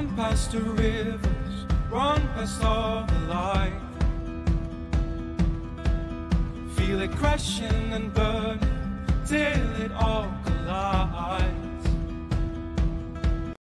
Run past the rivers, run past all the light. Feel it crashing and burning till it all.